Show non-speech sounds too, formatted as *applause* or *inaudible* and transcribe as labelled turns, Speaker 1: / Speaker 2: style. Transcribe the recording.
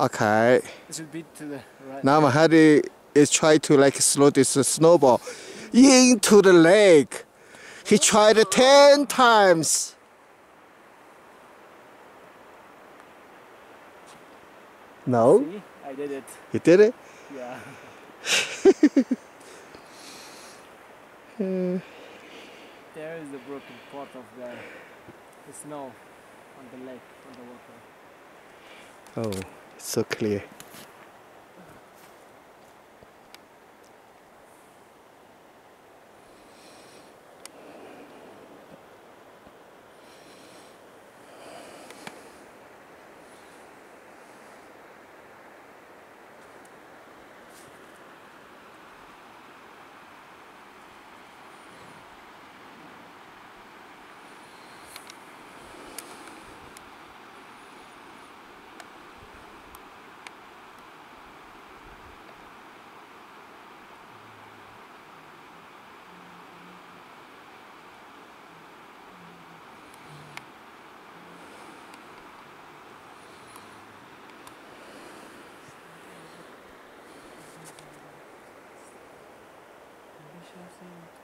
Speaker 1: Okay.
Speaker 2: This will be to the right.
Speaker 1: Now Mahdi is trying to like slow this uh, snowball into the lake. He tried it ten times. No,
Speaker 2: See? I did it.
Speaker 1: he did it.
Speaker 2: Yeah. *laughs* there is the broken part of the, the snow on the lake, on the water.
Speaker 1: Oh, it's so clear. Yeah.